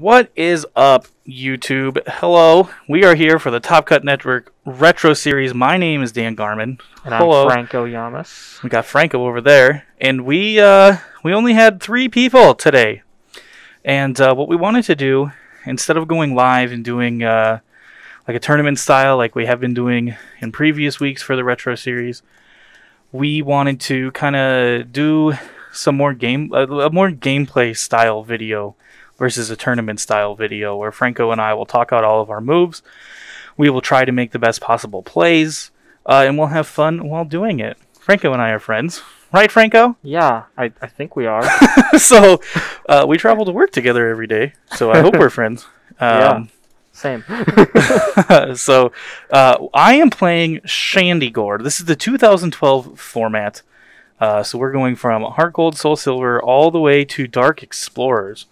What is up, YouTube? Hello, we are here for the Top Cut Network Retro Series. My name is Dan Garman. And Hello. I'm Franco Yamas. We got Franco over there, and we uh, we only had three people today. And uh, what we wanted to do, instead of going live and doing uh, like a tournament style, like we have been doing in previous weeks for the Retro Series, we wanted to kind of do some more game, a, a more gameplay style video versus a tournament style video, where Franco and I will talk out all of our moves. We will try to make the best possible plays, uh, and we'll have fun while doing it. Franco and I are friends, right, Franco? Yeah, I, I think we are. so uh, we travel to work together every day. So I hope we're friends. Um, Same. so uh, I am playing ChandyGor. This is the 2012 format. Uh, so we're going from Heart Gold, Soul Silver, all the way to Dark Explorers.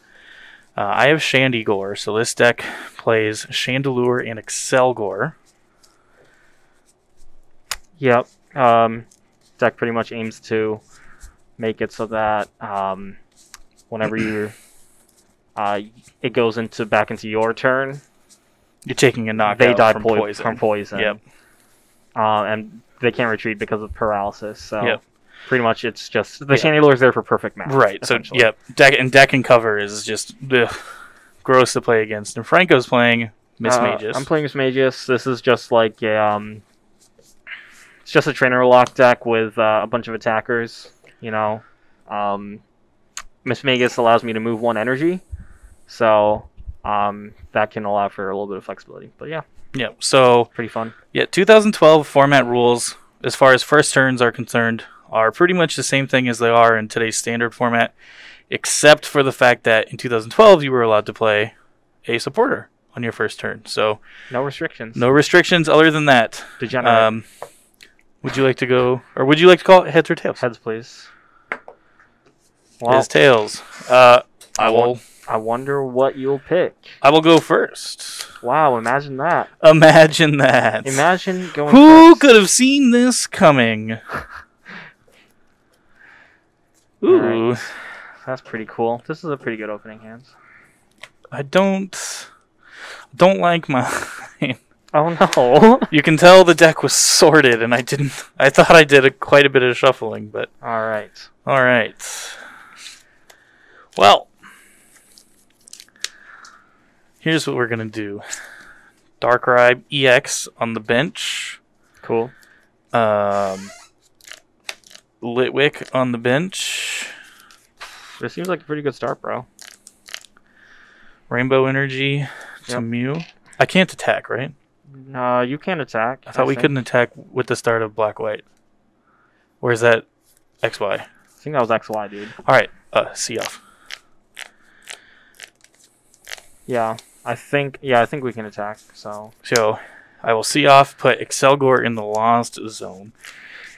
Uh, I have ChandyGor, so this deck plays Chandelure and Accelgor. yep. Um, deck pretty much aims to make it so that um, whenever you uh, it goes into back into your turn, You're taking a knockout they die from poi- poison. from poison. Yep. Uh, and they can't retreat because of paralysis. So Yep. Pretty much it's just the Yeah. Chandelure is there for perfect match. Right. So yep, deck and deck and cover is just ugh, gross to play against. And Franco's playing Miss Uh, Magus. I'm playing Mismagius. This is just like a, um, it's just a trainer lock deck with uh, a bunch of attackers. You know, um, Mismagius allows me to move one energy, so um, that can allow for a little bit of flexibility. But yeah, Yep. So pretty fun. yeah, 2012 format rules as far as first turns are concerned are pretty much the same thing as they are in today's standard format, except for the fact that in 2012 you were allowed to play a supporter on your first turn. So No restrictions. no restrictions other than that. degenerate Um, would you like to go, or would you like to call it heads or tails? heads, please. Well, tails. Uh, I I will. I wonder what you'll pick. I will go first. Wow, imagine that. Imagine that. Imagine going. Who first. could have seen this coming? Ooh, Alright. That's pretty cool. This is a pretty good opening hands. I don't don't like my. Oh no. you can tell the deck was sorted, and I didn't. I thought I did a, quite a bit of shuffling, but All right. all right. Well, here's what we're gonna do. Darkrai EX on the bench. Cool. Um, Litwick on the bench. This seems like a pretty good start, bro. Rainbow Energy to Yep. Mew. I can't attack, right? Uh, you can't attack. I thought we think. couldn't attack with the start of Black White. Or is that XY? I think that was XY, dude. Alright, uh, see off. Yeah, I think. Yeah, I think we can attack. So So I will see off, put Accelgor in the Lost Zone.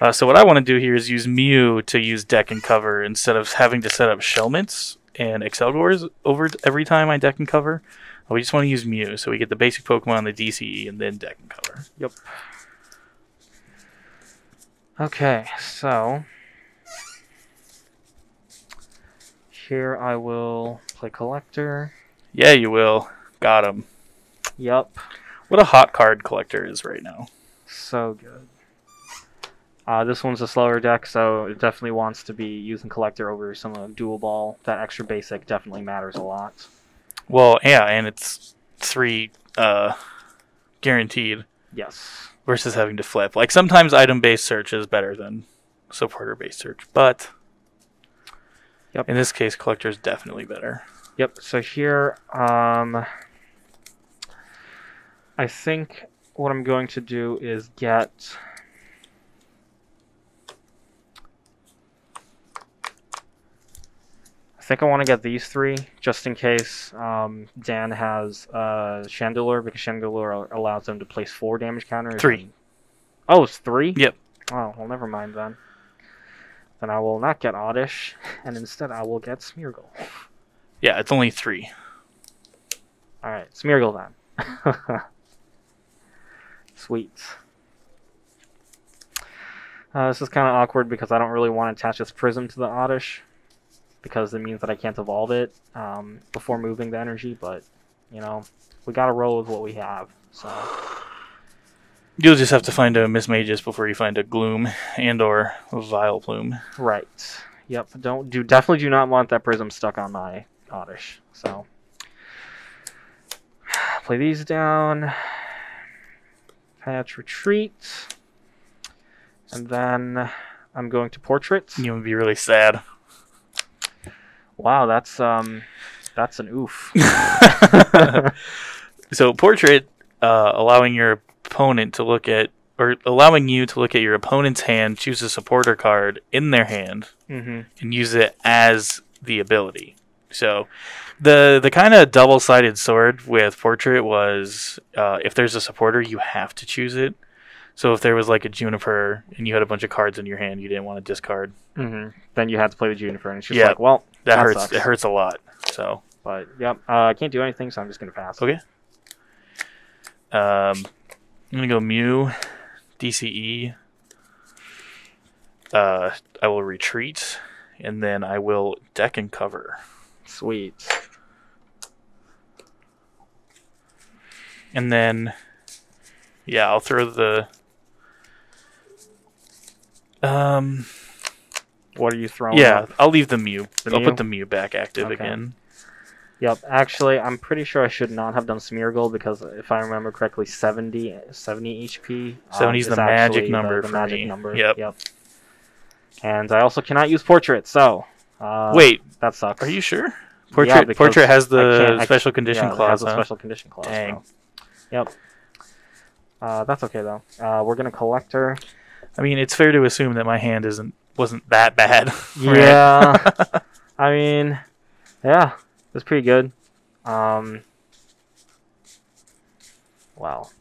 Uh, so what I want to do here is use Mew to use deck and cover instead of having to set up Shelmets and Accelgors over every time I deck and cover. We just want to use Mew, so we get the basic Pokemon, the DCE, and then deck and cover. yep. Okay, so here I will play collector. Yeah, you will. Got him. Yep. What a hot card collector is right now. So good. Uh, this one's a slower deck, so it definitely wants to be using collector over some of dual ball. That extra basic definitely matters a lot. Well, yeah, and it's three uh, guaranteed Yes. versus having to flip. Like sometimes item based search is better than supporter based search, but Yep. in this case, collector is definitely better. Yep. So here, um, I think what I'm going to do is get. Think I want to get these three just in case um, Dan has uh, Chandelure because Chandelure allows them to place four damage counters. Three. and- Oh, it's three. Yep. Oh, well, never mind then. Then I will not get Oddish, and instead I will get Smeargle. Yeah, it's only three. All right, Smeargle then. Sweet. Uh, this is kind of awkward because I don't really want to attach this prism to the Oddish. Because it means that I can't evolve it um, before moving the energy. But you know, we gotta roll with what we have. So You'll just have to find a Mismagius before you find a Gloom and or a Vileplume. right, yep. Don't do definitely do not want that prism stuck on my Oddish. So play these down. Patch retreat, and then I'm going to portrait. You would be really sad. Wow, that's um, that's an oof. so portrait, uh, allowing your opponent to look at or allowing you to look at your opponent's hand, choose a supporter card in their hand, mm-hmm. and use it as the ability. So, the the kind of double sided sword with portrait was uh, if there's a supporter, you have to choose it. So if there was like a juniper and you had a bunch of cards in your hand, you didn't want to discard. Mm-hmm. Then you had to play the Juniper, and it's just Yeah. like, well, That, That hurts. sucks. It hurts a lot. So but yep, uh, I can't do anything, so I'm just gonna pass. Okay. um, I'm gonna go Mew, DCE. Uh, I will retreat, and then I will deck and cover. Sweet. And then, yeah, I'll throw the. Um. What are you throwing? Yeah, up? I'll leave the Mew. The I'll Mew? put the Mew back active Okay. again. Yep. Actually, I'm pretty sure I should not have done Smeargle because if I remember correctly, 70, 70 HP. um, 70 is is the magic number The, for magic me. number. Yep. Yep. And I also cannot use portrait, so. Uh, Wait, that sucks. are you sure? Portrait because Portrait has the I special condition yeah, it clause. has a special condition clause. Dang. Yep. Uh, that's okay though. Uh, we're gonna collect her. I mean, it's fair to assume that my hand isn't wasn't that bad. Yeah. I mean, yeah, it was pretty good. Um, well,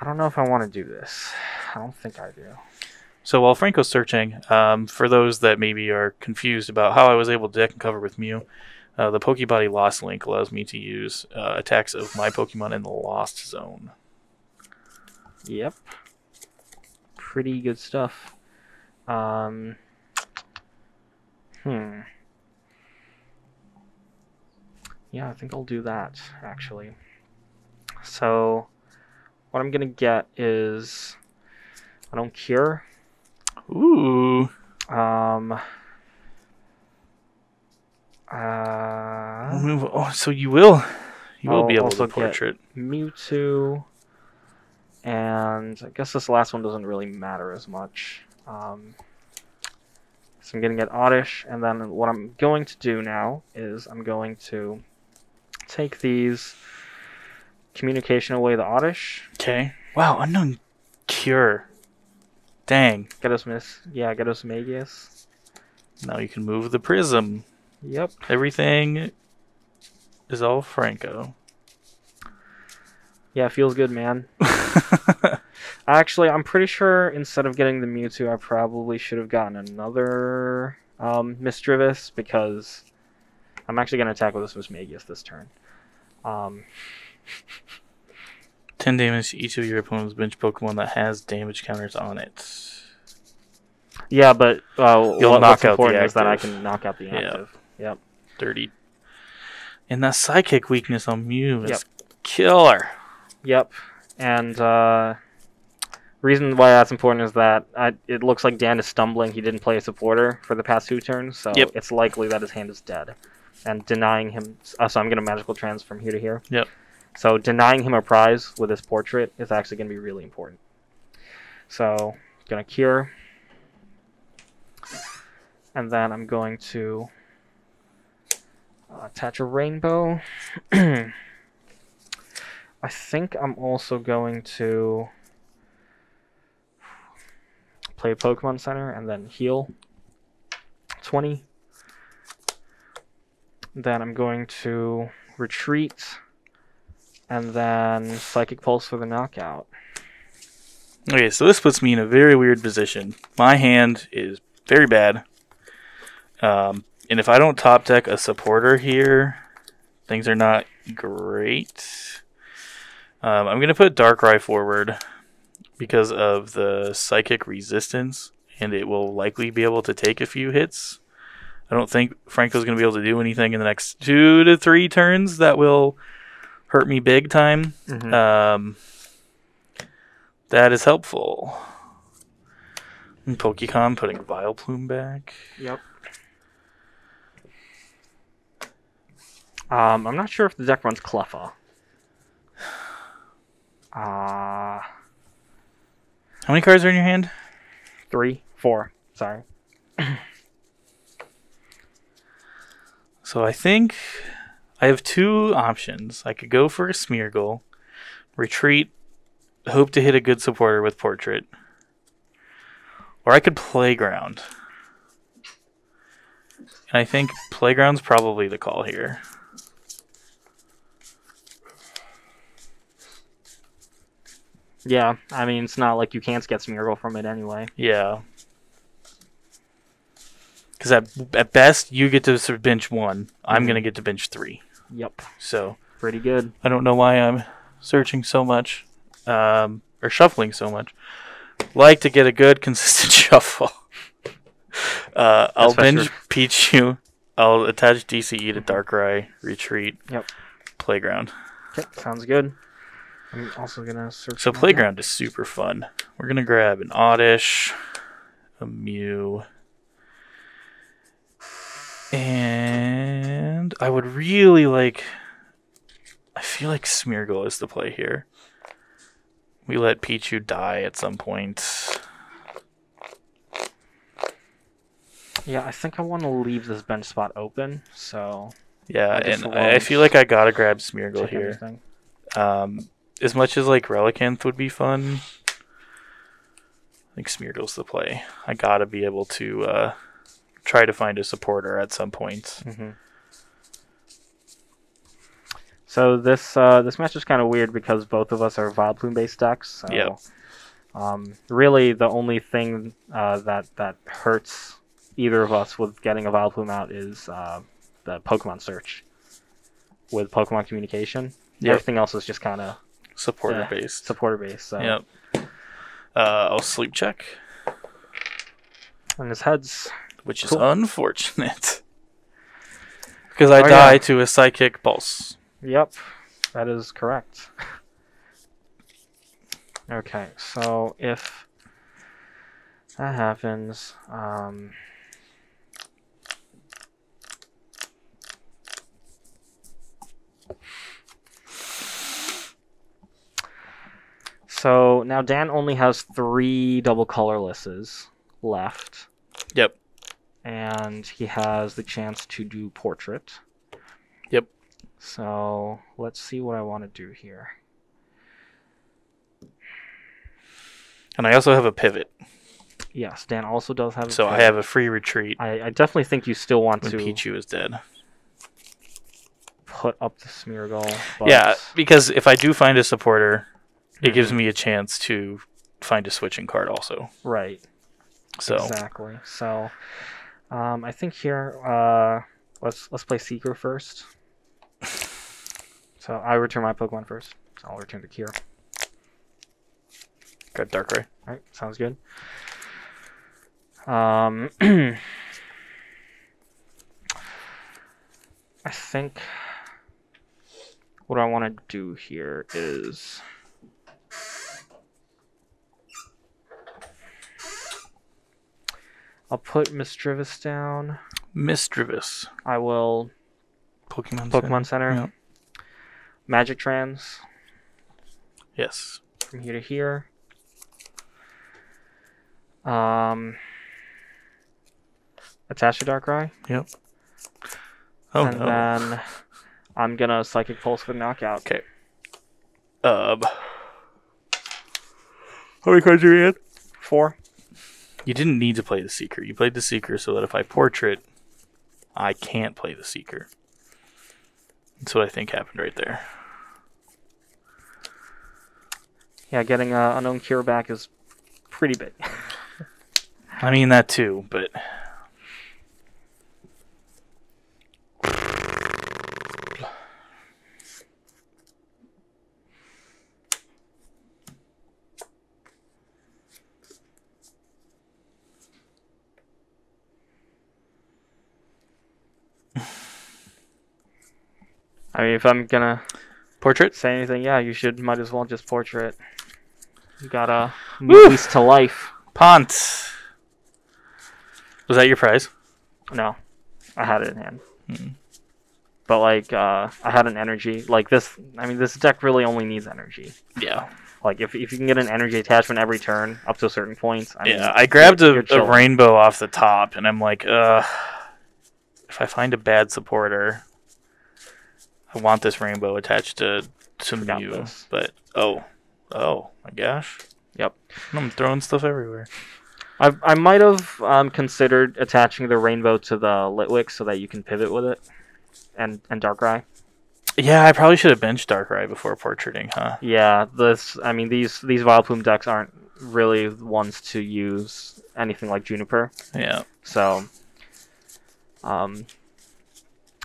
I don't know if I want to do this. I don't think I do. So while Franco's searching, um, for those that maybe are confused about how I was able to deck and cover with Mew, uh, the Pokebody Lost link allows me to use uh, attacks of my Pokemon in the Lost Zone. Yep. Pretty good stuff. Um, hmm. Yeah, I think I'll do that, actually. So, what I'm gonna get is. I don't cure. Ooh, Um. Uh, move. Oh, so you will, you will I'll be able to portrait. Mewtwo, and I guess this last one doesn't really matter as much. Um, so I'm going to get Oddish, and then what I'm going to do now is I'm going to take these communication away the Oddish, Okay. Wow, Unown CURE. Dang. get us Miss, yeah, get us Magius. Now you can move the prism. Yep. Everything is all Franco. Yeah, feels good, man. Actually, I'm pretty sure instead of getting the Mewtwo, I probably should have gotten another um, Misdreavus because I'm actually going to attack with this Mismagius this turn. Um, 10 damage to each of your opponent's bench Pokemon that has damage counters on it. yeah, but uh, You'll what, knock what's out the important is that I can knock out the active. Yep. 30. And that psychic weakness on Mew is Yep. killer. Yep. And uh, reason why that's important is that I, it looks like Dan is stumbling. He didn't play a supporter for the past two turns, so Yep. it's likely that his hand is dead. And denying him, uh, so I'm going to magical trans from here to here. Yep. So denying him a prize with his portrait is actually going to be really important. So gonna cure, and then I'm going to uh, attach a rainbow. I think I'm also going to play Pokemon Center and then heal 20. Then I'm going to retreat and then Psychic Pulse for the knockout. Okay, so this puts me in a very weird position. My hand is very bad. Um, and if I don't top deck a supporter here, things are not great. Um, I'm going to put Darkrai forward because of the psychic resistance and it will likely be able to take a few hits. I don't think Franco's going to be able to do anything in the next two to three turns that will hurt me big time. Mhm. Um, that is helpful. And Pokecon putting Vileplume back. Yep. Um, I'm not sure if the deck runs Cleffa. Uh, How many cards are in your hand? three, four. Sorry. So I think I have two options. I could go for a Smeargle, retreat, hope to hit a good supporter with Portrait, or I could Playground. And I think Playground's probably the call here. Yeah, I mean it's not like you can't get Smeargle from it anyway. Yeah. Because at, at best, you get to sort of bench one. I'm Mhm. going to get to bench three. Yep, So pretty good. I don't know why I'm searching so much um, or shuffling so much. Like to get a good, consistent shuffle. Uh, I'll binge Pichu. I'll attach DCE to Darkrai, retreat, Yep. playground. Okay, sounds good. I'm also gonna search. So my playground is super fun. We're gonna grab an Oddish, a Mew, and I would really like. I feel like Smeargle is the play here. We let Pichu die at some point. Yeah, I think I want to leave this bench spot open. So Yeah, I and I I feel like I gotta grab Smeargle here. Um, as much as like Relicanth would be fun, I think Smeargle's the play. I gotta be able to uh, try to find a supporter at some point. hmm So this uh, this match is kind of weird because both of us are Vileplume based decks. So, Yep. Um, really, the only thing uh, that that hurts either of us with getting a Vileplume out is uh, the Pokemon search with Pokemon communication. Yep. Everything else is just kind of Supporter Yeah. based. supporter based. So. Yep. Uh, I'll sleep check, And his heads. which is unfortunate. Because I Oh, die yeah. to a psychic pulse. Yep, that is correct. okay, so if that happens, um, so now Dan only has three double colorlesses left, Yep. and he has the chance to do portrait. Yep. So let's see what I want to do here. And I also have a pivot, Yes, Dan also does have. a so I have a free retreat I, I definitely think you still want when to Pichu is dead. put up the Smeargle. But... Yeah, because if I do find a supporter, it gives me a chance to find a switching card also. Right. So Exactly. So, um, I think here, uh, let's let's play Seeker first. So I return my Pokemon first. So I'll return to Kier. got Darkrai. All right, sounds good. Um, I think what I want to do here is I'll put Misdreavus down. Misdreavus. I will Pokemon. Pokemon Center. Yeah. Magic Trans Yes. from here to here. Um, attach to Darkrai. Yep. Oh and no. then I'm gonna Psychic Pulse with knockout. Okay. Um. How many cards are you in? Four. You didn't need to play the Seeker. You played the Seeker so that if I portrait, I can't play the Seeker. That's what I think happened right there. Yeah, getting uh, Unown CURE back is pretty big. I mean that too, but I mean, if I'm gonna Portrait. say anything, yeah, you should might as well just portrait. You gotta these to life. Pont. Was that your prize? No, I had it in hand. Hmm. But like, uh, I had an energy. Like this, I mean, this deck really only needs energy. Yeah. Like if, if you can get an energy attachment every turn up to a certain point. I mean, yeah. I grabbed a, a rainbow off the top, and I'm like, uh, if I find a bad supporter, I want this rainbow attached to to Forgot Mew. this. But oh, oh my gosh. Yep. I'm throwing stuff everywhere. I I might have um, considered attaching the rainbow to the Litwick so that you can pivot with it, and and Darkrai. Yeah, I probably should have benched Darkrai before portraiting, huh? Yeah, this. I mean, these these Vileplume decks aren't really ones to use anything like Juniper. Yeah. So, um,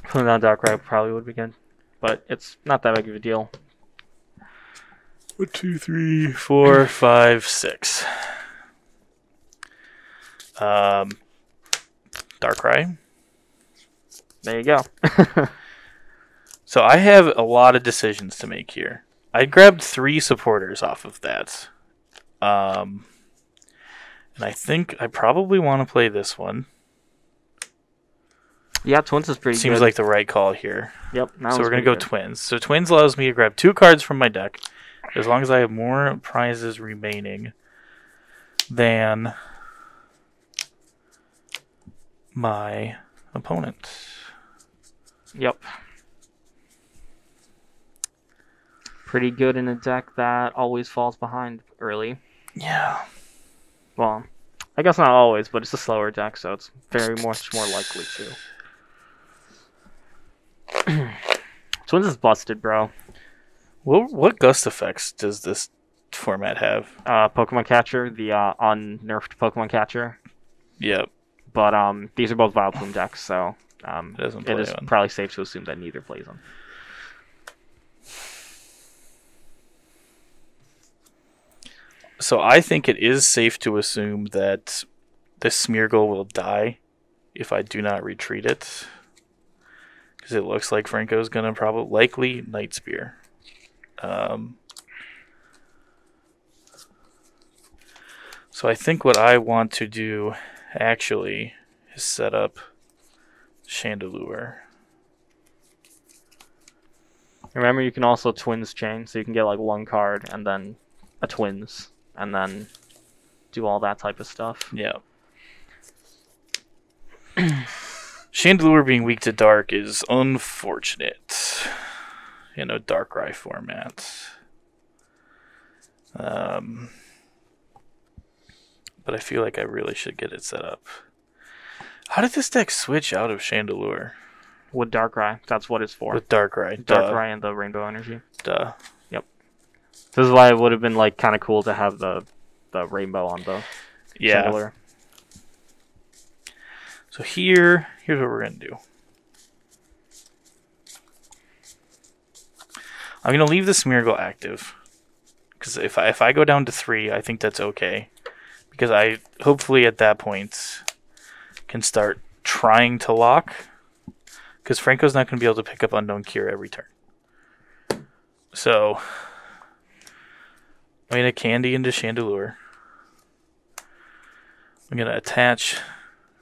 putting down Darkrai probably would be good, but it's not that big of a deal. One, two, three, four, five, six. Um, Darkrai. There you go. So I have a lot of decisions to make here. I grabbed three supporters off of that. Um, and I think I probably want to play this one. Yeah, Twins is pretty Seems good. like the right call here. yep. so we're gonna go good. twins. So twins allows me to grab two cards from my deck, as long as I have more prizes remaining than my opponent. Yep. Pretty good in a deck that always falls behind early. Yeah. Well, I guess not always, but it's a slower deck, so it's very much more likely to. Twins is busted, bro. What what gust effects does this format have? Uh, Pokemon Catcher, the uh, unnerfed Pokemon Catcher, Yep. but um, these are both Vileplume decks, so um, It play is probably safe to assume that neither plays them. So I think it is safe to assume that this Smeargle will die if I do not retreat it. Because it looks like Franco's gonna probably likely Night Spear. Um, so I think what I want to do actually is set up Chandelure. Remember, you can also Twins chain, so you can get like one card and then a Twins, and then do all that type of stuff. Yeah. Chandelure being weak to dark is unfortunate in a Darkrai format. Um, but I feel like I really should get it set up. How did this deck switch out of Chandelure With Darkrai, that's what it's for. with Darkrai? Darkrai and the Rainbow Energy. duh. Yep. This is why it would have been like kind of cool to have the the rainbow on the Yeah. Chandelure. So here, here's what we're gonna do. I'm gonna leave the Smeargle active because if I if I go down to three, I think that's okay because I hopefully at that point can start trying to lock because Franco's not gonna be able to pick up Unown CURE every turn. So I'm gonna candy into Chandelure. I'm gonna attach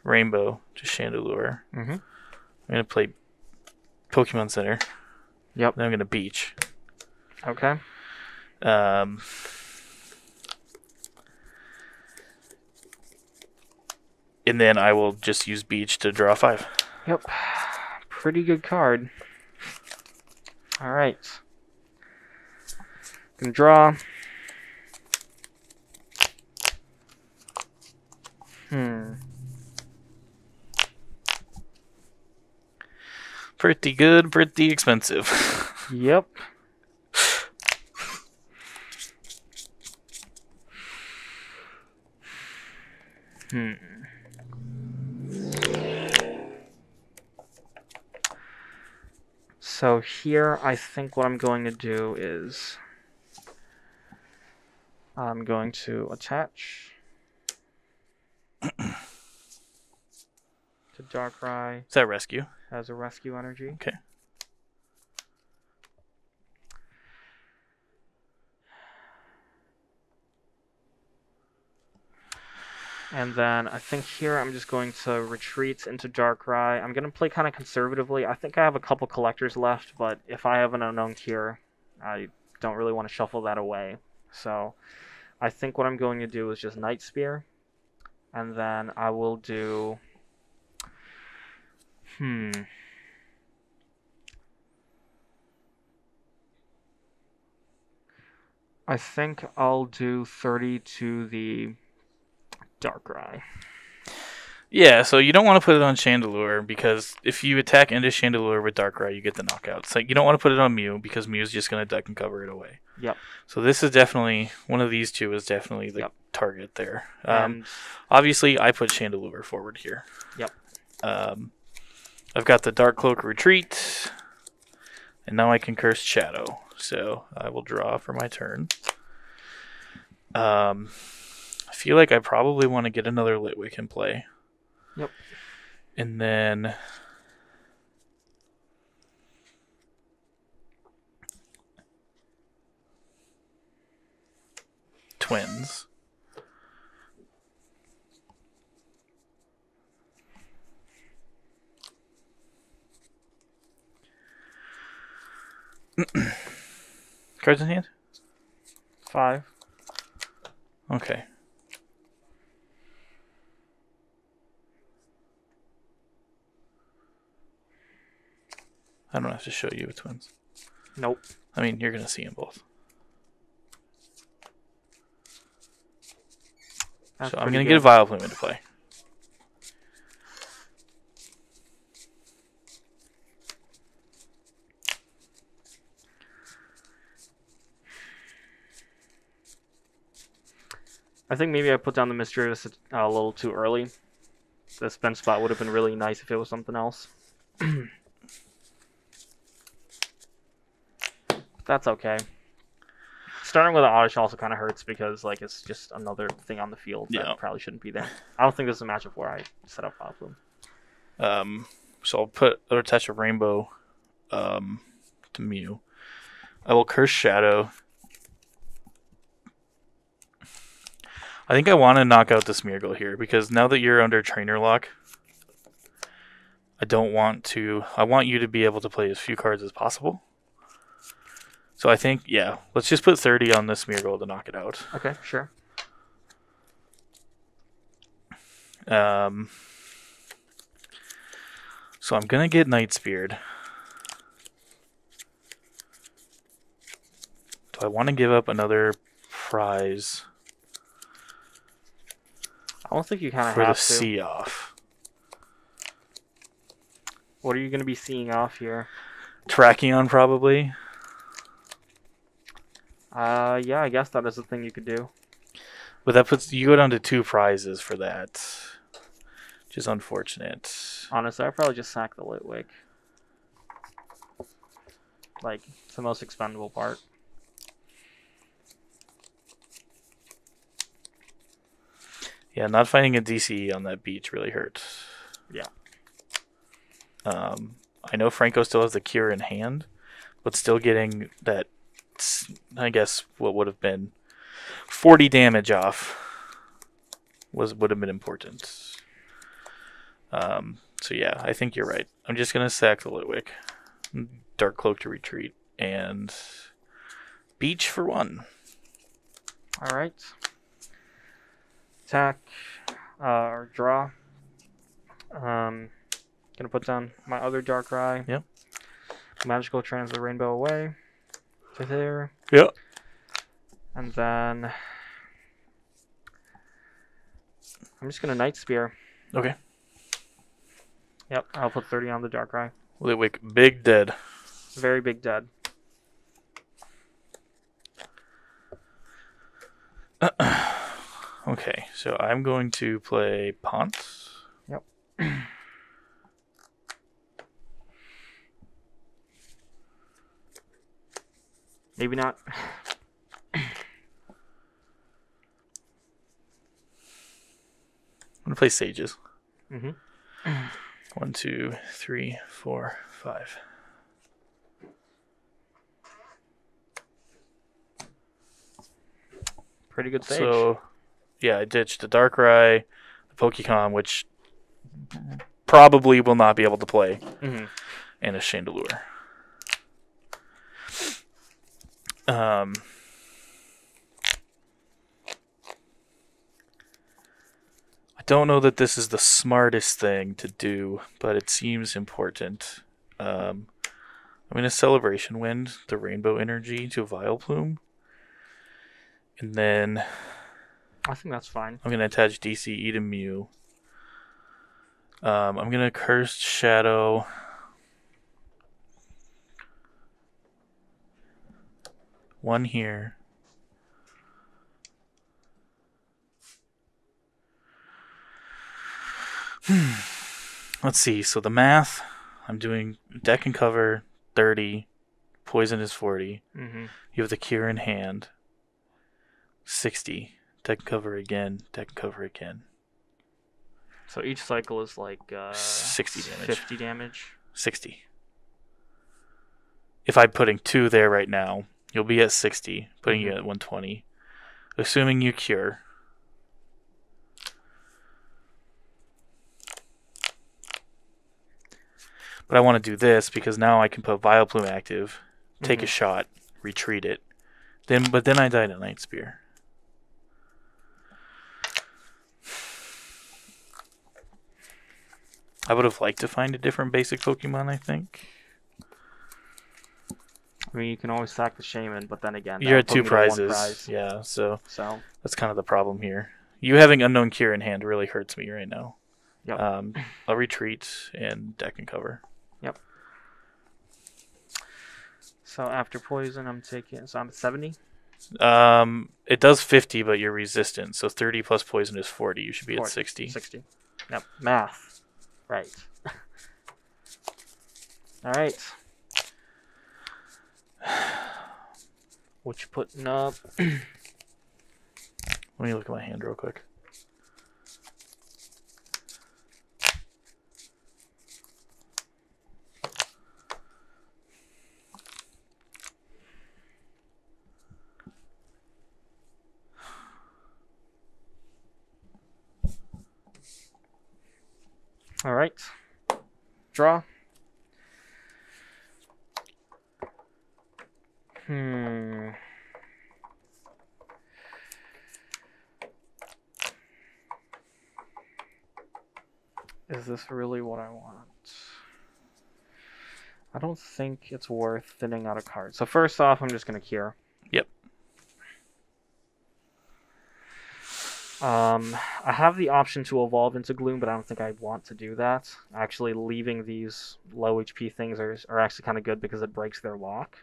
Rainbow to Chandelure. Mm-hmm. I'm gonna play Pokemon Center. Yep. Then I'm gonna beach. Okay. Um, and then I will just use beach to draw five. Yep. Pretty good card. All right. Gonna draw. Hmm. Pretty good, pretty expensive. Yep. Hmm. So here, I think what I'm going to do is I'm going to attach to Darkrai. Is that rescue? has a rescue energy. Okay. And then I think here I'm just going to retreat into Darkrai. I'm going to play kind of conservatively. I think I have a couple collectors left, but if I have an unknown tier, I don't really want to shuffle that away. So I think what I'm going to do is just Night Spear. And then I will do Hmm. I think I'll do 30 to the Darkrai. Yeah, so you don't want to put it on Chandelure because if you attack into Chandelure with Darkrai, you get the knockout. So you don't want to put it on Mew because Mew's just going to duck and cover it away. Yep. So this is definitely one of these two is definitely the Yep. target there. Um, obviously, I put Chandelure forward here. Yep. Um, I've got the Dark Cloak retreat, and now I can curse Shadow. So I will draw for my turn. Um, I feel like I probably want to get another Litwick in play. Yep. And then. Twins. Cards in hand? five. Okay. I don't have to show you twins. Nope. I mean, you're gonna see them both. That's so I'm gonna get a good. Vileplume into play. I think maybe I put down the Misdreavus uh, a little too early. The spin spot would have been really nice if it was something else. That's okay. Starting with an Oddish also kind of hurts because like it's just another thing on the field that Yeah. probably shouldn't be there. I don't think this is a matchup where I set up Vileplume. Um, so I'll put a touch of rainbow um, to Mew. I will curse Shadow. I think I want to knock out the Smeargle here because now that you're under trainer lock, I don't want to. I want you to be able to play as few cards as possible. So I think, yeah, let's just put 30 on this Smeargle to knock it out. Okay, sure. Um, so I'm gonna get Night Speared. Do I want to give up another prize I don't think you kind of have to. for the see off? What are you going to be seeing off here? Tracking on probably. Uh, yeah, I guess that is a thing you could do. But that puts you go down to two prizes for that. Which is unfortunate. Honestly, I'd probably just sack the Litwick. Like, it's the most expendable part. Yeah, not finding a DCE on that beach really hurt. Yeah. Um, I know Franco still has the cure in hand, but still getting that, I guess, what would have been 40 damage off was would have been important. Um, so yeah, I think you're right. I'm just gonna sack the Litwick, Dark Cloak to retreat, and Beach for one. Alright. Attack, uh, or draw. Um, gonna put down my other Darkrai. Yep. Magical Translate Rainbow away to there. Yep. And then I'm just gonna Night Spear. Okay. Yep, I'll put 30 on the Darkrai. Litwick, big dead. Very big dead. Okay, so I'm going to play PONT. Yep. Maybe not. I'm gonna play Sages. hmm One, two, three, four, five. Pretty good stage. So, yeah, I ditched the Darkrai, the Pokecom, which probably will not be able to play, Mhm. and a Chandelure. Um, I don't know that this is the smartest thing to do, but it seems important. Um, I'm going to Celebration Wind the Rainbow Energy to Vileplume. And then I think that's fine. I'm going to attach DCE to Mew. Um, I'm going to curse Shadow. One here. Let's see. So the math, I'm doing deck and cover 30, poison is 40. hmm You have the cure in hand. 60. Deck cover again, deck cover again. So each cycle is like uh, 60 damage. 50 damage. 60. If I'm putting two there right now, you'll be at 60, putting you Mhm. at 120. Assuming you cure. But I want to do this because now I can put Vileplume active, take a Mhm. shot, retreat it. Then, but then I died at Night Spear. I would have liked to find a different basic Pokemon. I think. I mean, you can always sack the shaman, but then again, You're at two me to one prizes. prize. Yeah, so So that's kind of the problem here. You having unknown cure in hand really hurts me right now. Yep. Um, I'll retreat and deck and cover. Yep. So after poison, I'm taking. So I'm at 70. Um, it does 50, but you're resistant. So 30 plus poison is 40. You should be at 60. 60. Yep. Math. Right. All right. What you putting up? Let me look at my hand real quick. All right. Draw. Hmm. Is this really what I want? I don't think it's worth thinning out a card. So first off, I'm just gonna cure. Yep. Um, I have the option to evolve into Gloom, but I don't think I want to do that. Actually, leaving these low HP things are, are actually kind of good because it breaks their lock.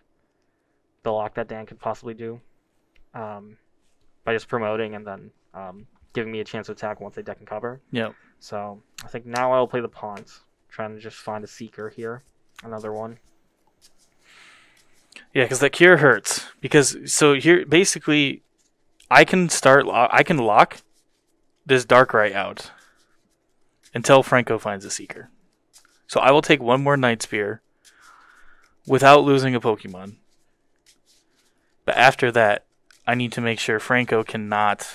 The lock that Dan could possibly do. Um, by just promoting and then um, giving me a chance to attack once they deck and cover. Yep. So I think now I'll play the pawns. Trying to just find a seeker here. Another one. Yeah, because that cure hurts. Because so here, basically, I can start. I can lock this Darkrai out until Franco finds a Seeker. So I will take one more Night Spear without losing a Pokemon. But after that, I need to make sure Franco cannot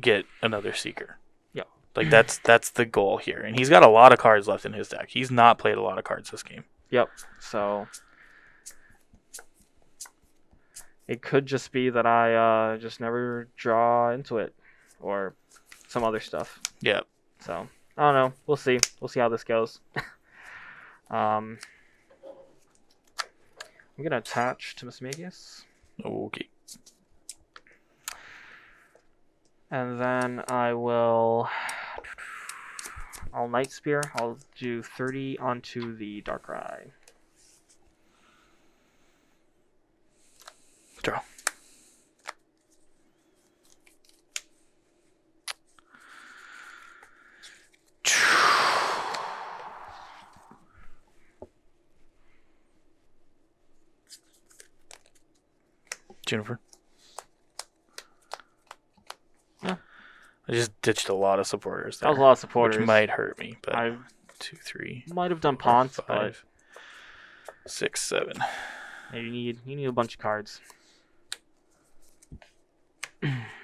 get another Seeker. Yeah. Like that's that's the goal here, and he's got a lot of cards left in his deck. He's not played a lot of cards this game. Yep. So it could just be that I uh, just never draw into it, or some other stuff. Yeah. So I don't know. We'll see. We'll see how this goes. um, I'm gonna attach to Miss Mismagius, Okay. and then I will. I'll Night Spear. I'll do 30 onto the dark Darkrai. Draw. Juniper. Yeah. I just ditched a lot of supporters That was a lot of supporters. which might hurt me, but I two, three, might have done four, Pont, but five, six, seven. you need you need a bunch of cards.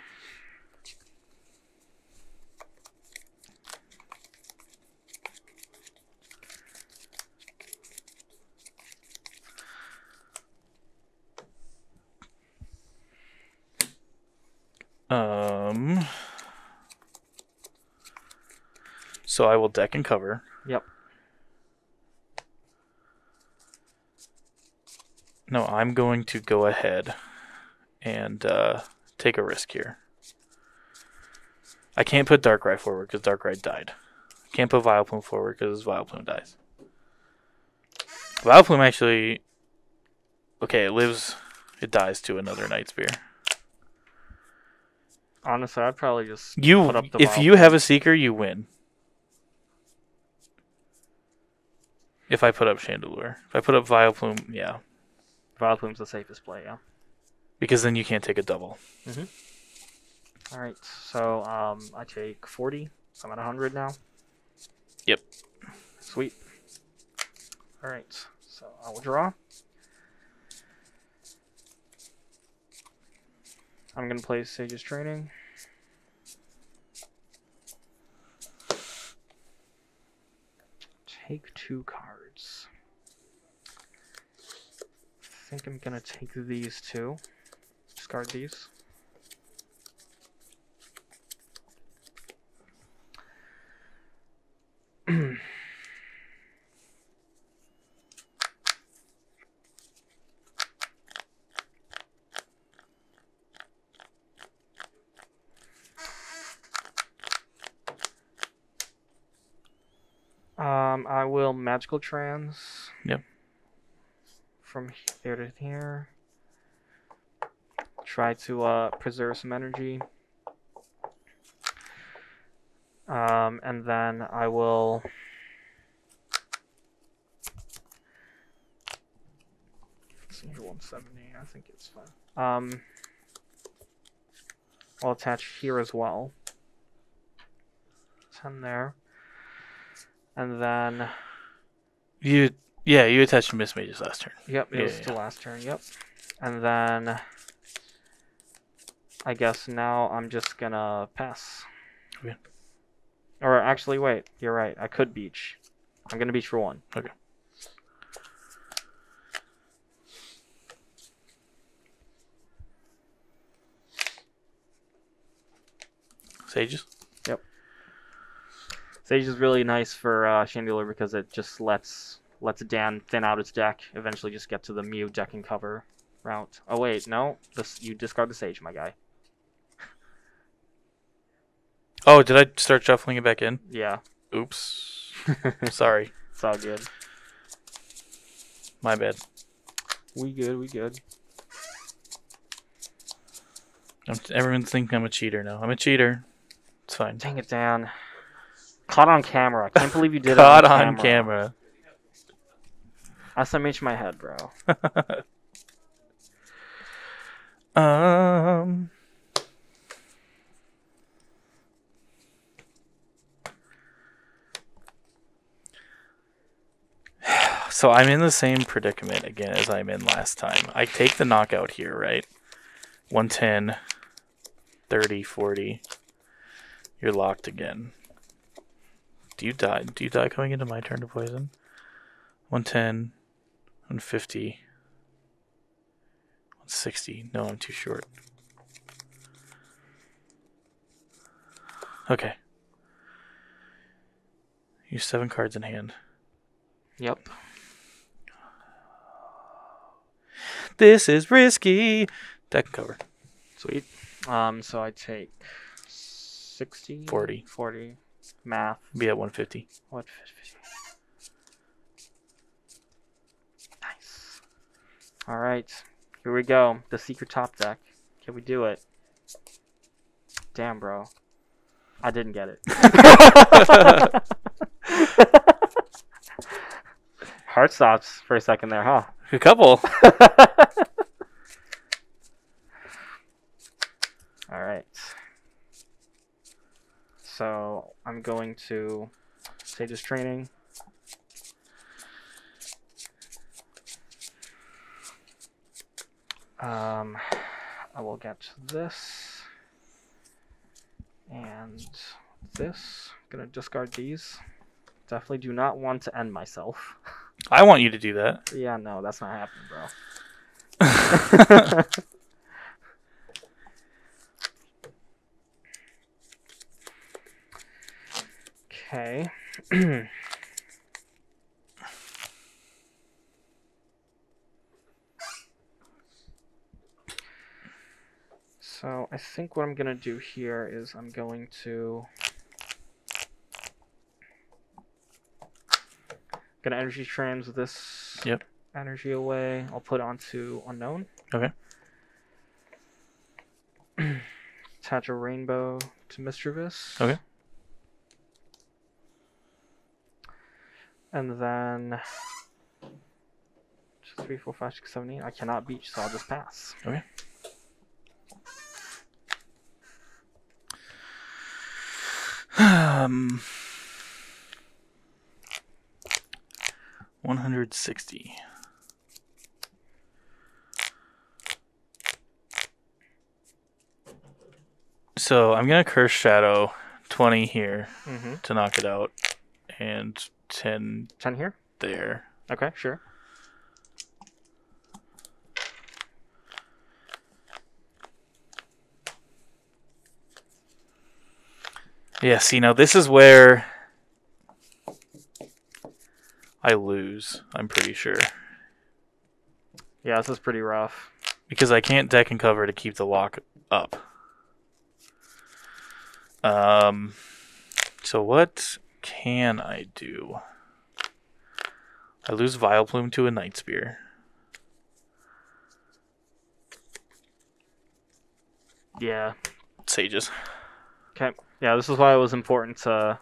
Um. So I will deck and cover. Yep. No, I'm going to go ahead and uh, take a risk here. I can't put Darkrai forward because Darkrai died. Can't put Vileplume forward because Vileplume dies. Vileplume actually. Okay, it lives. It dies to another Night Spear. Honestly, I'd probably just You, put up the if you have a Seeker, you win. If I put up Chandelure, if I put up Vileplume, yeah, Vileplume's the safest play, yeah. because then you can't take a double. Mhm. All right, so um, I take 40. I'm at 100 now. Yep. Sweet. All right, so I will draw. I'm gonna play Sage's Training. Take two cards. I think I'm gonna take these two. Discard these. Um, I will magical trans. Yep. From here to here. Try to uh, preserve some energy. Um, and then I will. It's under 170. I think it's fine. Um, I'll attach here as well. 10 there. And then, You, yeah, you attached Mismagius last turn. yep, it Yeah, was yeah, the last turn, yep. And then, I guess now I'm just gonna pass. Okay. Or actually, wait, you're right, I could beach. I'm gonna beach for one. Okay. Sages. Sage is really nice for uh, Chandelure because it just lets lets Dan thin out its deck. Eventually, just get to the Mew deck and cover route. Oh wait, no, this you discard the Sage, my guy. Oh, did I start shuffling it back in? Yeah, Oops. Sorry. It's all good. my bad. We good, we good. I'm, everyone's thinking I'm a cheater now. I'm a cheater. It's fine. Dang it, Dan. Caught on camera. I can't believe you did Caught it on, on camera. SMH my head, bro. um. So I'm in the same predicament again as I'm in last time. I take the knockout here, right? 110, 30, 40. You're locked again. Do you die? Do you die coming into my turn to poison? 110, 150, 160. No, I'm too short. Okay. You have seven cards in hand. Yep. This is risky. Deck cover. Sweet. Um, so I take 60, 40. 40. Math. Be at 150. What? 50? Nice. All right, here we go. The secret top deck. Can we do it? Damn, bro. I didn't get it. Heart stops for a second there, huh? A couple. All right. So I'm going to Sage's training. Um, I will get this and this. I'm gonna discard these. Definitely do not want to end myself. I want you to do that. yeah, no, that's not happening, bro. Okay. so I think what I'm gonna do here is I'm going to gonna energy trans this Yep. energy away. I'll put onto Unown. Okay. Attach a rainbow to Misdreavus. Okay. And then two, three, four, five, six, seven, eight. I cannot beat, so I'll just pass. Okay. Um, 160. So I'm gonna curse shadow 20 here Mm-hmm. to knock it out, and 10 Ten here. there. Okay, sure. Yeah, see now this is where I lose. I'm pretty sure Yeah, this is pretty rough. because I can't deck and cover to keep the lock up. Um, so what can I do? I lose Vileplume to a Night Spear. Yeah. Sages. Okay. Yeah, this is why it was important to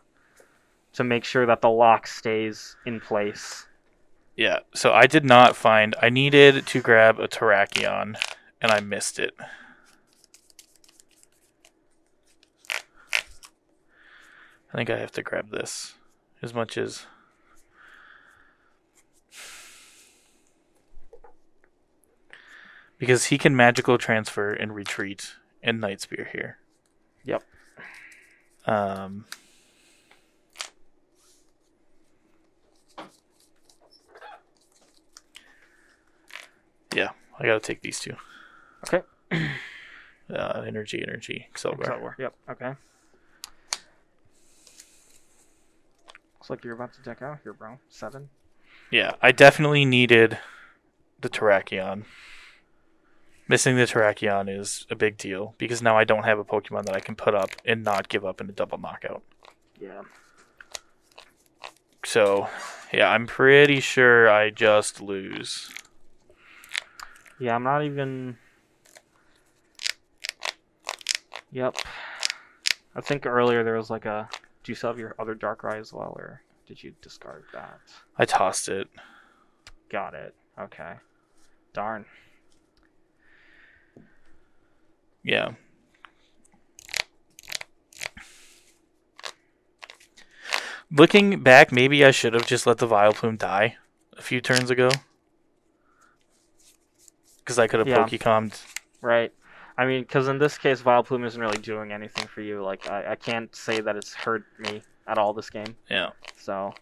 to make sure that the lock stays in place. Yeah, so I did not find. I needed to grab a Terrakion, and I missed it. I think I have to grab this as much as. Because he can magical transfer and retreat and Night Spear here. Yep. Um. Yeah, I gotta take these two. Okay. Uh, energy, energy, Accelgor. Excel Yep. Okay. Looks like you're about to deck out here, bro. Seven. Yeah, I definitely needed the Terrakion. Missing the Terrakion is a big deal because now I don't have a Pokemon that I can put up and not give up in a double knockout. Yeah. So, yeah, I'm pretty sure I just lose. Yeah, I'm not even. Yep. I think earlier there was like a. Do you still have your other Darkrai as well, or did you discard that? I tossed it. Got it. Okay. Darn. Yeah. Looking back, maybe I should have just let the Vileplume die a few turns ago. Because I could have Yeah. Right. I mean, because in this case, Vileplume isn't really doing anything for you. Like, I, I can't say that it's hurt me at all this game. Yeah. So.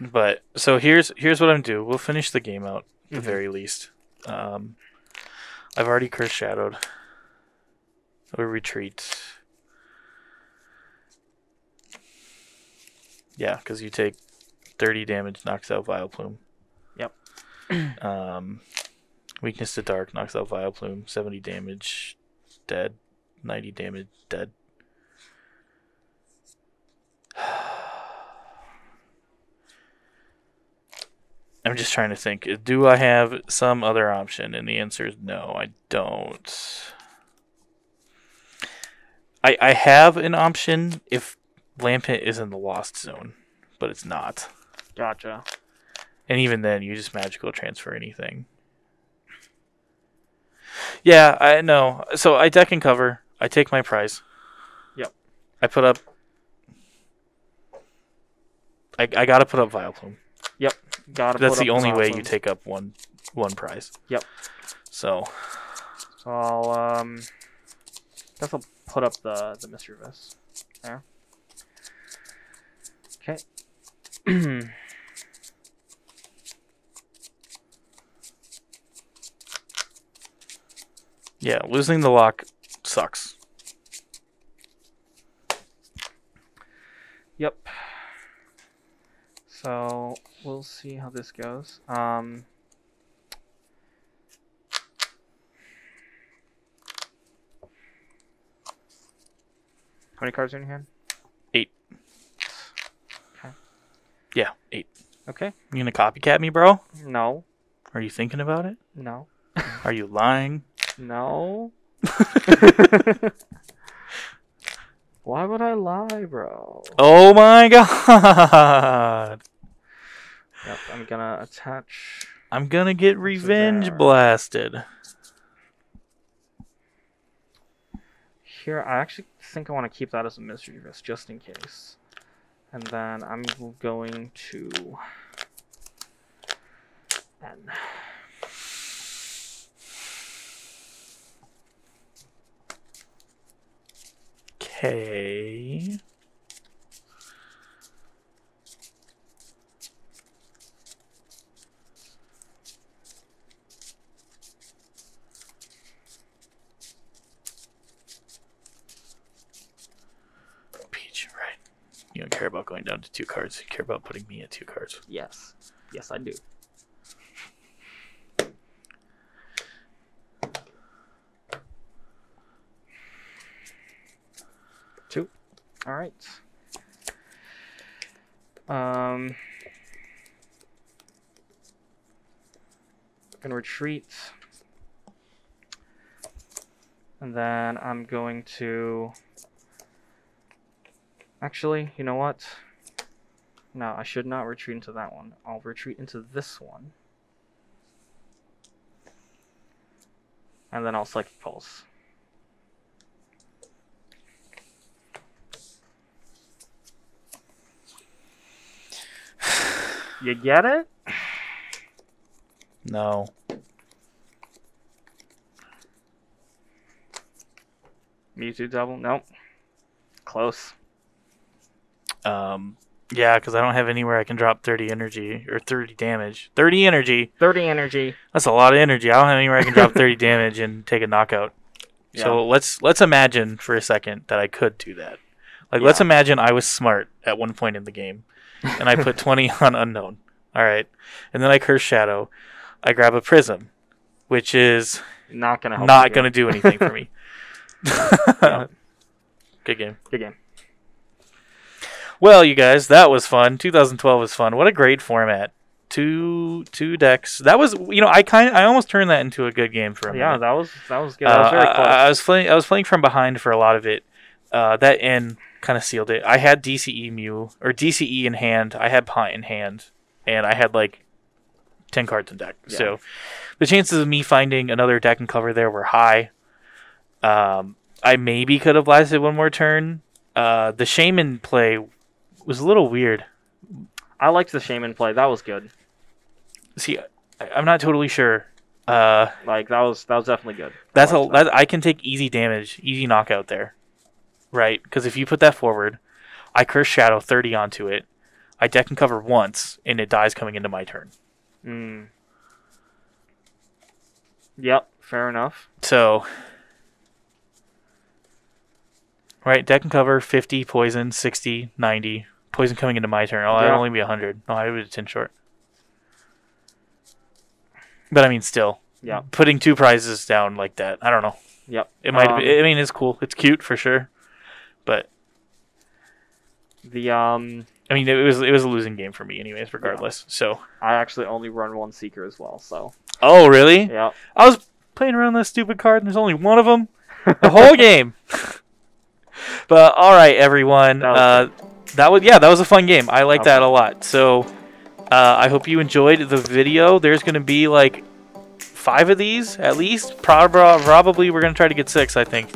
But so here's here's what I'm do. We'll finish the game out at the Mhm. very least. Um, I've already curse shadowed. We retreat. Yeah, because you take 30 damage, knocks out Vileplume. Yep. um, weakness to dark knocks out Vileplume. 70 damage, dead. 90 damage, dead. I'm just trying to think. Do I have some other option? And the answer is no, I don't. I I have an option if Lampent is in the lost zone, but it's not. Gotcha. And even then, you just magical transfer anything. Yeah, I know. So I deck and cover. I take my prize. Yep. I put up. I, I gotta put up Vileplume. Yep. Gotta That's put the only way you take up one one prize. Yep. So So I'll um, guess I'll put up the the mystery Misdreavus there. Okay. yeah, losing the lock sucks. yep. So we'll see how this goes. Um, how many cards are in your hand? Eight. Okay. Yeah, eight. Okay. You gonna copycat me, bro? No. Are you thinking about it? No. Are you lying? No. Why would I lie, bro? Oh my god! Yep, I'm gonna attach. I'm gonna get revenge blasted. Here, I actually think I want to keep that as a mystery risk just in case. And then I'm going to. N. Okay. Peach, right. You don't care about going down to two cards. You care about putting me at two cards. Yes. Yes, I do. Two. All right. Um. I'm Gonna retreat. And then I'm going to. Actually, you know what? No, I should not retreat into that one. I'll retreat into this one. And then I'll Psychic Pulse. You get it? No. Mewtwo double? Nope. Close. Um, yeah, because I don't have anywhere I can drop 30 energy or 30 damage. 30 energy. 30 energy. That's a lot of energy. I don't have anywhere I can drop 30 damage and take a knockout. Yeah. So let's let's imagine for a second that I could do that. Like let's imagine I was smart at one point in the game, and I put 20 on Unown. All right, and then I curse shadow. I grab a prism, which is not gonna help. not going to do anything for me. Yeah. Good game. Good game. Well, you guys, that was fun. 2012 was fun. What a great format. Two two decks. That was you know I kind I almost turned that into a good game for a Yeah, minute. that was that was good. That was Uh, very I- close. I, was playing. I was playing from behind for a lot of it. Uh, that end kind of sealed it. I had DCE Mew or DCE in hand. I had PONT in hand, and I had like ten cards in deck. Yeah. So the chances of me finding another deck and cover there were high. Um, I maybe could have lasted one more turn. Uh, the Shaymin play was a little weird. I liked the Shaymin play. That was good. See, I, I'm not totally sure. Uh, Like that was that was definitely good. That's a that. that, I can take easy damage, easy knockout there, right? Because if you put that forward, I curse shadow thirty onto it. I deck and cover once, and it dies coming into my turn. Mm. Yep, fair enough. So, right, deck and cover fifty poison, 60, 90. Poison coming into my turn. Oh, I'd only be hundred. No, I would have ten short. But I mean, still, Yeah. putting two prizes down like that, I don't know. Yep. It might. Um, be, I mean, it's cool. It's cute for sure. But The um, I mean, it was it was a losing game for me, anyways. Regardless. So. I actually only run one Seeker as well. So Oh, really? yeah. I was playing around that stupid card, and there's only one of them the whole game. but all right, everyone. That was uh, that was yeah, that was a fun game. I like Okay. that a lot. So uh, I hope you enjoyed the video. There's gonna be like five of these at least. Prob- Probably we're gonna try to get six. I think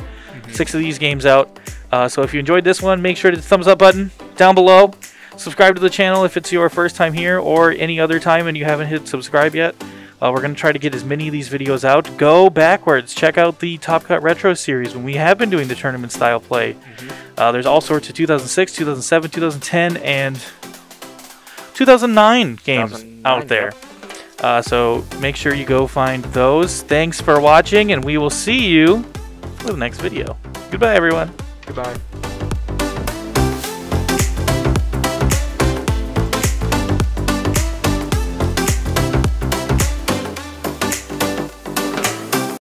six of these games out. Uh, so if you enjoyed this one, make sure to hit the thumbs up button down below. Subscribe to the channel if it's your first time here or any other time and you haven't hit subscribe yet. Uh, we're going to try to get as many of these videos out. Go backwards. Check out the Top Cut Retro series when we have been doing the tournament style play. Uh, there's all sorts of 2006, 2007, 2010, and 2009 games 2009, out there. Uh, so make sure you go find those. Thanks for watching, and we will see you for the next video. Goodbye, everyone. Goodbye.